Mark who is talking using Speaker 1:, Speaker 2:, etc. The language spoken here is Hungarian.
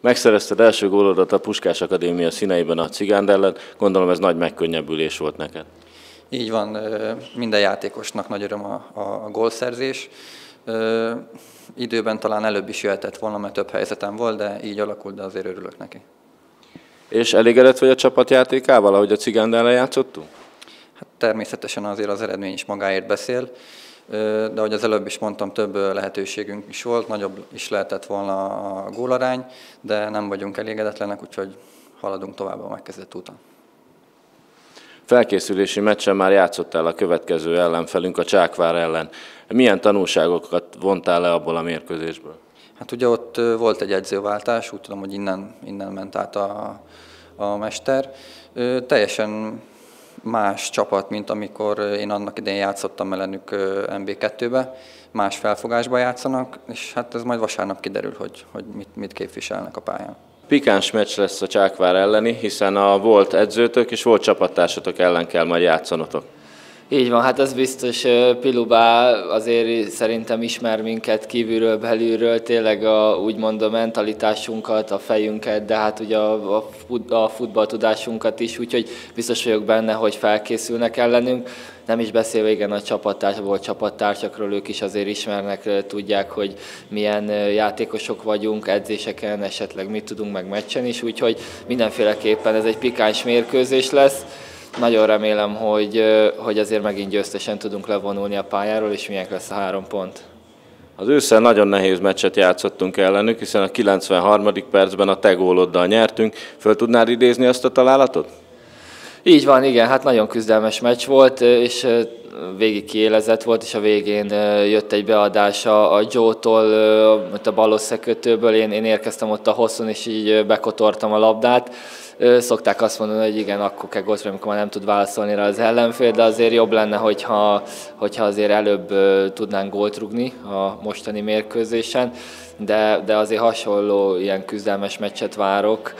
Speaker 1: Megszerezted első gólodat a Puskás Akadémia színeiben a Cigánd ellen, gondolom ez nagy megkönnyebbülés volt neked.
Speaker 2: Így van, minden játékosnak nagy öröm a, a, gólszerzés. Időben talán előbb is jöhetett volna, mert több helyzetem volt, de így alakult, de azért örülök neki.
Speaker 1: És elégedett vagy a csapatjátékával, ahogy a Cigánd ellen játszottunk?
Speaker 2: Hát természetesen azért az eredmény is magáért beszél, de ahogy az előbb is mondtam, több lehetőségünk is volt, nagyobb is lehetett volna a gólarány, de nem vagyunk elégedetlenek, úgyhogy haladunk tovább a megkezdett úton.
Speaker 1: Felkészülési meccsen már játszottál a következő ellenfelünk, a Csákvár ellen. Milyen tanulságokat vontál le abból a mérkőzésből?
Speaker 2: Hát ugye ott volt egy edzőváltás, úgy tudom, hogy innen, innen ment át a, a mester. Teljesen más csapat, mint amikor én annak idején játszottam ellenük MB2-be, más felfogásba játszanak, és hát ez majd vasárnap kiderül, hogy, hogy mit, mit képviselnek a pályán.
Speaker 1: Pikáns meccs lesz a Csákvár elleni, hiszen a volt edzőtök és volt csapattársatok ellen kell majd játszanotok.
Speaker 3: Így van, hát az biztos, Pilubá azért szerintem ismer minket kívülről, belülről, tényleg a, úgymond a mentalitásunkat, a fejünket, de hát ugye a, a, fut, a futballtudásunkat is, úgyhogy biztos vagyok benne, hogy felkészülnek ellenünk. Nem is beszélve igen a csapattárs, volt csapattársakról, ők is azért ismernek, tudják, hogy milyen játékosok vagyunk, edzéseken esetleg mit tudunk meg meccsen is, úgyhogy mindenféleképpen ez egy pikáns mérkőzés lesz nagyon remélem, hogy, hogy azért megint győztesen tudunk levonulni a pályáról, és milyen lesz a három pont.
Speaker 1: Az ősszel nagyon nehéz meccset játszottunk ellenük, hiszen a 93. percben a te góloddal nyertünk. Föl tudnál idézni azt a találatot?
Speaker 3: Így van, igen, hát nagyon küzdelmes meccs volt, és végig kiélezett volt, és a végén jött egy beadás a Joe-tól, a baloszekötőből, én, én érkeztem ott a hosszon, és így bekotortam a labdát. Szokták azt mondani, hogy igen, akkor kell gólzra, amikor már nem tud válaszolni rá az ellenfél, de azért jobb lenne, hogyha, hogyha azért előbb tudnánk gólt rugni a mostani mérkőzésen, de, de azért hasonló ilyen küzdelmes meccset várok.